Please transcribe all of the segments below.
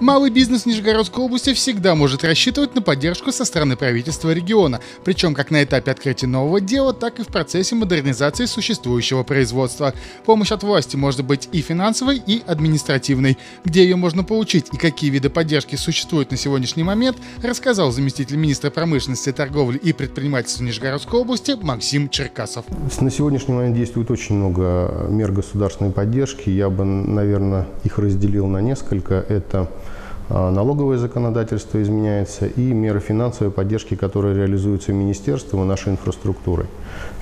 Малый бизнес Нижегородской области всегда может рассчитывать на поддержку со стороны правительства региона, причем как на этапе открытия нового дела, так и в процессе модернизации существующего производства. Помощь от власти может быть и финансовой, и административной. Где ее можно получить и какие виды поддержки существуют на сегодняшний момент, рассказал заместитель министра промышленности, торговли и предпринимательства Нижегородской области Максим Черкасов. На сегодняшний момент действует очень много мер государственной поддержки. Я бы, наверное, их разделил на несколько. Это налоговое законодательство изменяется и меры финансовой поддержки, которые реализуются министерством и нашей инфраструктурой.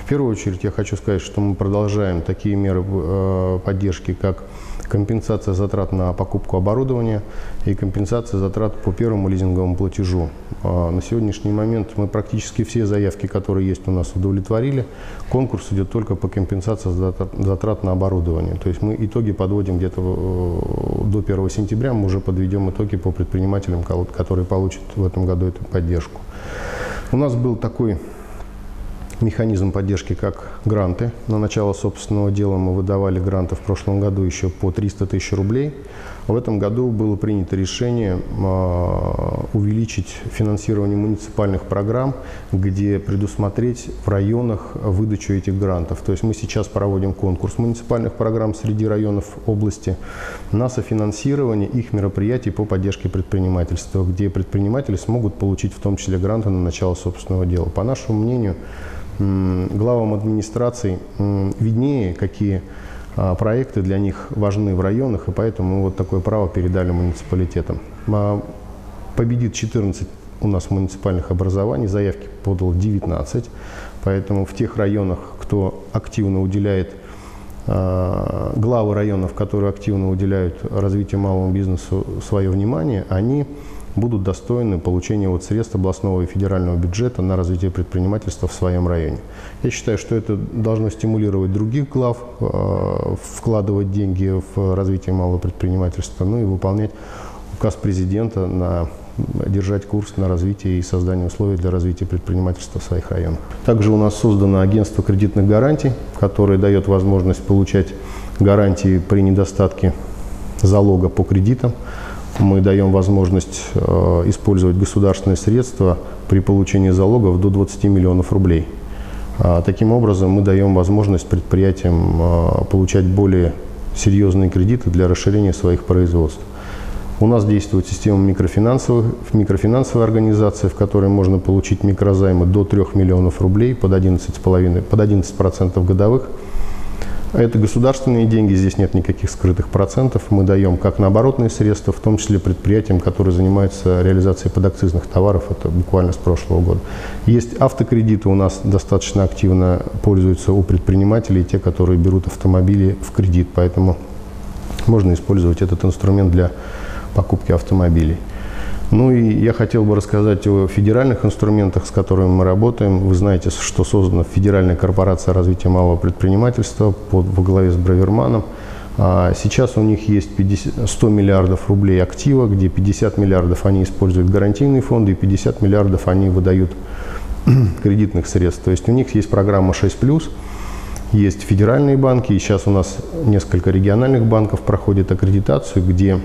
В первую очередь я хочу сказать, что мы продолжаем такие меры э, поддержки, как компенсация затрат на покупку оборудования и компенсация затрат по первому лизинговому платежу. А, на сегодняшний момент мы практически все заявки, которые есть у нас, удовлетворили. Конкурс идет только по компенсации затрат на оборудование. То есть мы итоги подводим где-то э, до 1 сентября, мы уже подведем итоги по предпринимателям, которые получат в этом году эту поддержку. У нас был такой механизм поддержки как гранты. На начало собственного дела мы выдавали гранты в прошлом году еще по 300 тысяч рублей. В этом году было принято решение а, увеличить финансирование муниципальных программ, где предусмотреть в районах выдачу этих грантов. То есть мы сейчас проводим конкурс муниципальных программ среди районов области на софинансирование их мероприятий по поддержке предпринимательства, где предприниматели смогут получить в том числе гранты на начало собственного дела. По нашему мнению, главам администраций виднее, какие а, проекты для них важны в районах, и поэтому мы вот такое право передали муниципалитетам. А, победит 14 у нас муниципальных образований, заявки подало 19, поэтому в тех районах, кто активно уделяет а, главы районов, которые активно уделяют развитию малому бизнесу свое внимание, они будут достойны получения вот средств областного и федерального бюджета на развитие предпринимательства в своем районе. Я считаю, что это должно стимулировать других глав, э, вкладывать деньги в развитие малого предпринимательства, ну и выполнять указ президента на держать курс на развитие и создание условий для развития предпринимательства в своих районах. Также у нас создано агентство кредитных гарантий, которое дает возможность получать гарантии при недостатке залога по кредитам мы даем возможность э, использовать государственные средства при получении залогов до 20 миллионов рублей. А, таким образом, мы даем возможность предприятиям э, получать более серьезные кредиты для расширения своих производств. У нас действует система микрофинансовых, микрофинансовой организации, в которой можно получить микрозаймы до 3 миллионов рублей под 11,5, под 11% годовых. Это государственные деньги, здесь нет никаких скрытых процентов. Мы даем как на оборотные средства, в том числе предприятиям, которые занимаются реализацией подакцизных товаров, это буквально с прошлого года. Есть автокредиты, у нас достаточно активно пользуются у предпринимателей, те, которые берут автомобили в кредит, поэтому можно использовать этот инструмент для покупки автомобилей. Ну и я хотел бы рассказать о федеральных инструментах, с которыми мы работаем. Вы знаете, что создана Федеральная корпорация развития малого предпринимательства под, во главе с Браверманом. А сейчас у них есть 50, 100 миллиардов рублей актива, где 50 миллиардов они используют гарантийные фонды и 50 миллиардов они выдают кредитных средств. То есть у них есть программа 6+, есть федеральные банки, и сейчас у нас несколько региональных банков проходит аккредитацию, где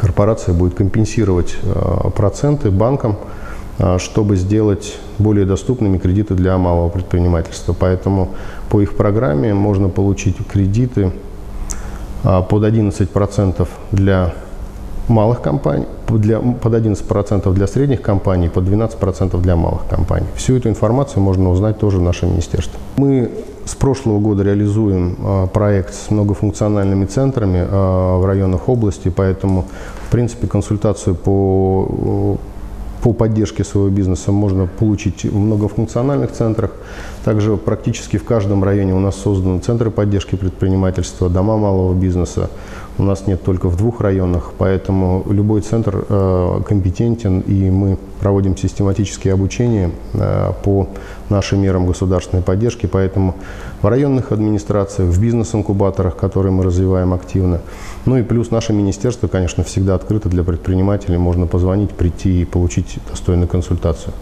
корпорация будет компенсировать э, проценты банкам, э, чтобы сделать более доступными кредиты для малого предпринимательства. Поэтому по их программе можно получить кредиты э, под 11% для малых компаний, для, под 11% для средних компаний, под 12% для малых компаний. Всю эту информацию можно узнать тоже в нашем министерстве. Мы с прошлого года реализуем э, проект с многофункциональными центрами э, в районах области, поэтому, в принципе, консультацию по по поддержке своего бизнеса можно получить в многофункциональных центрах. Также практически в каждом районе у нас созданы центры поддержки предпринимательства, дома малого бизнеса. У нас нет только в двух районах, поэтому любой центр э, компетентен, и мы проводим систематические обучения э, по нашим мерам государственной поддержки. Поэтому в районных администрациях, в бизнес-инкубаторах, которые мы развиваем активно. Ну и плюс наше министерство, конечно, всегда открыто для предпринимателей. Можно позвонить, прийти и получить достойную консультацию.